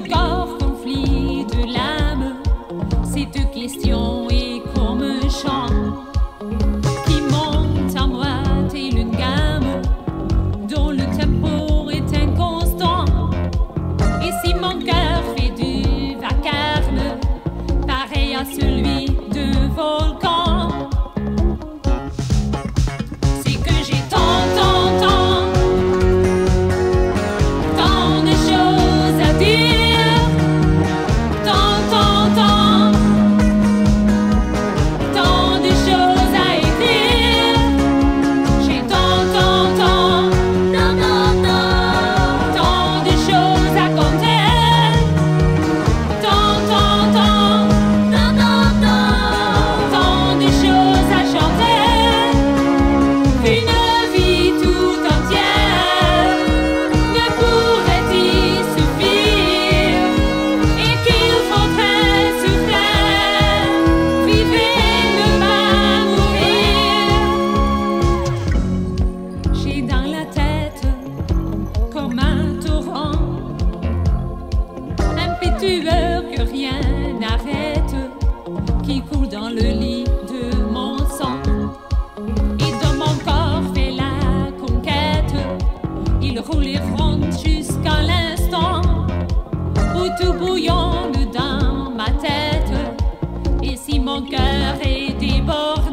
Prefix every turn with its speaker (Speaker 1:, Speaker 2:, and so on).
Speaker 1: corps, conflit de l'âme, cette question est comme un chant qui monte en moi telle une gamme dont le tempo est inconstant. Et si mon cœur fait du vacarme, pareil à celui de volcan. sueur que rien n'arrête qui coule dans le lit de mon sang. Et dans mon corps fait la conquête, il roule et fronde jusqu'à l'instant où tout bouillonne dans ma tête. Et si mon cœur est débordé,